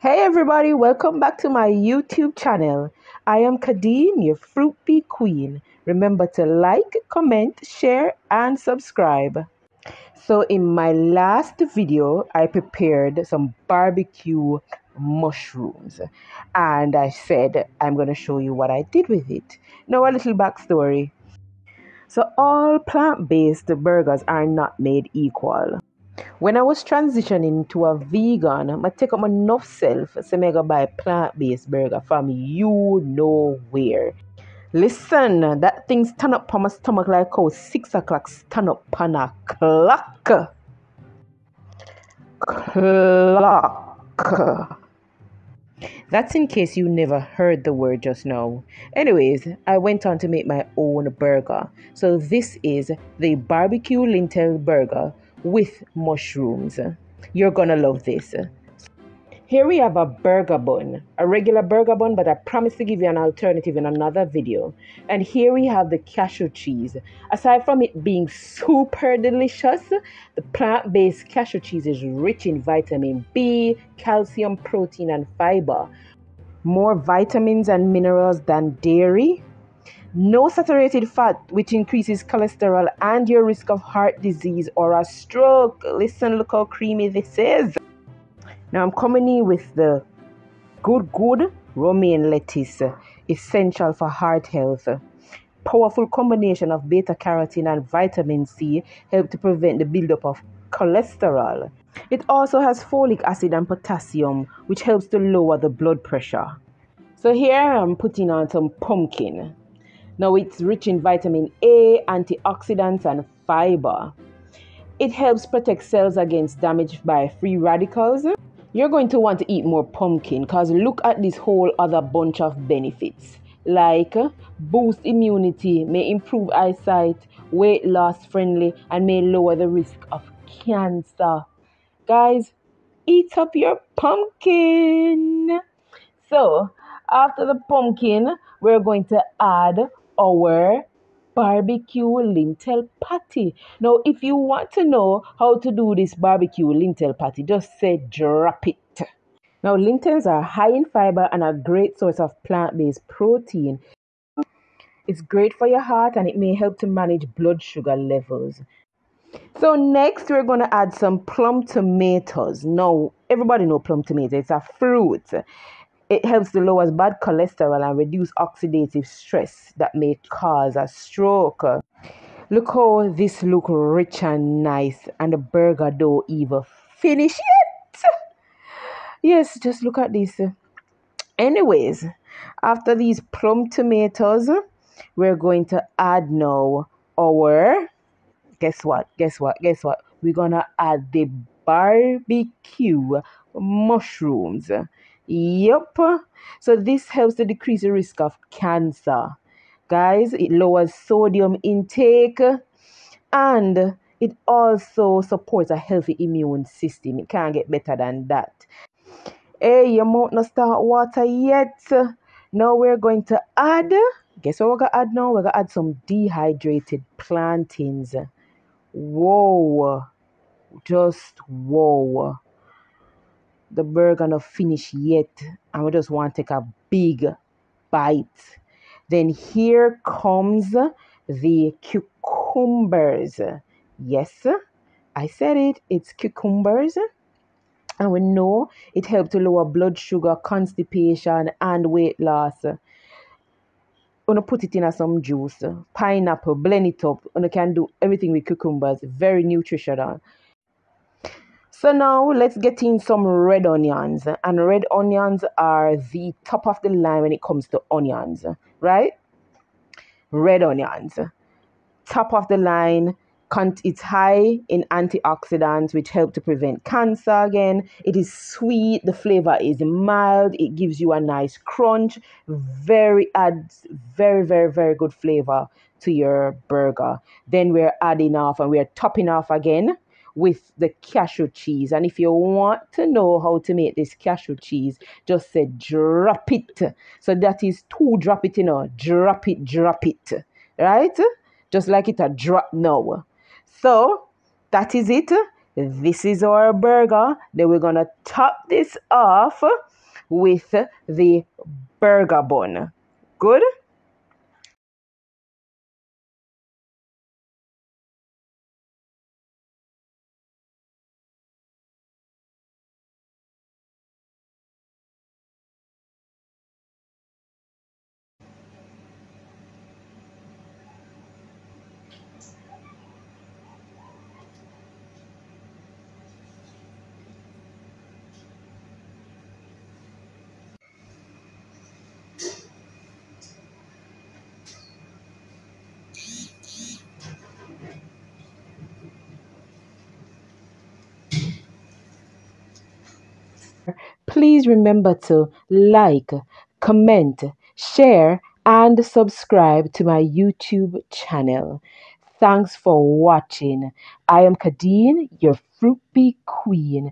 Hey everybody, welcome back to my YouTube channel. I am Kadeen, your fruit queen. Remember to like, comment, share, and subscribe. So, in my last video, I prepared some barbecue mushrooms and I said I'm going to show you what I did with it. Now, a little backstory. So, all plant based burgers are not made equal. When I was transitioning to a vegan, I take up enough self so I go buy plant based burger from you know where. Listen, that thing stand up on my stomach like how six o'clock stand up on a clock. Clock. That's in case you never heard the word just now. Anyways, I went on to make my own burger. So this is the barbecue lentil burger with mushrooms. You're gonna love this. Here we have a burger bun, a regular burger bun, but I promise to give you an alternative in another video. And here we have the cashew cheese. Aside from it being super delicious, the plant based cashew cheese is rich in vitamin B, calcium, protein, and fiber. More vitamins and minerals than dairy. No saturated fat, which increases cholesterol and your risk of heart disease or a stroke. Listen, look how creamy this is. Now I'm coming in with the good, good romaine lettuce, essential for heart health. Powerful combination of beta carotene and vitamin C help to prevent the buildup of cholesterol. It also has folic acid and potassium, which helps to lower the blood pressure. So here I'm putting on some pumpkin. Now it's rich in vitamin A, antioxidants, and fiber. It helps protect cells against damage by free radicals you're going to want to eat more pumpkin because look at this whole other bunch of benefits like boost immunity, may improve eyesight, weight loss friendly, and may lower the risk of cancer. Guys, eat up your pumpkin. So, after the pumpkin, we're going to add our barbecue lentil patty. Now, if you want to know how to do this barbecue lentil patty, just say drop it. Now, lentils are high in fiber and a great source of plant based protein. It's great for your heart and it may help to manage blood sugar levels. So next we're going to add some plum tomatoes. Now, everybody know plum tomatoes. It's a fruit. It helps to lower bad cholesterol and reduce oxidative stress that may cause a stroke. Look how this look rich and nice and the burger dough even finish it. Yes, just look at this. Anyways, after these plum tomatoes, we're going to add now our guess what? Guess what? Guess what? We're gonna add the barbecue mushrooms. Yep. So this helps to decrease the risk of cancer. Guys, it lowers sodium intake and it also supports a healthy immune system. It can't get better than that. Hey, your mouth not start water yet. Now we're going to add, guess what we're going to add now? We're going to add some dehydrated plantains. Whoa. Just whoa the burger not finished yet and we just want to take a big bite. Then here comes the cucumbers. Yes, I said it, it's cucumbers. And we know it helps to lower blood sugar, constipation, and weight loss. Gonna put it in a some juice, pineapple, blend it up. And can do everything with cucumbers. Very nutritional. So now let's get in some red onions. And red onions are the top of the line when it comes to onions, right? Red onions. Top of the line. It's high in antioxidants, which help to prevent cancer again. It is sweet. The flavor is mild. It gives you a nice crunch. Very adds very, very, very good flavor to your burger. Then we're adding off and we're topping off again with the cashew cheese. And if you want to know how to make this cashew cheese, just say drop it. So that is two drop it, you know, drop it, drop it. Right? Just like it a drop now. So that is it. This is our burger. Then we're gonna top this off with the burger bun. Good? Please remember to like, comment, share, and subscribe to my YouTube channel. Thanks for watching. I am Kadeen, your fruit bee queen,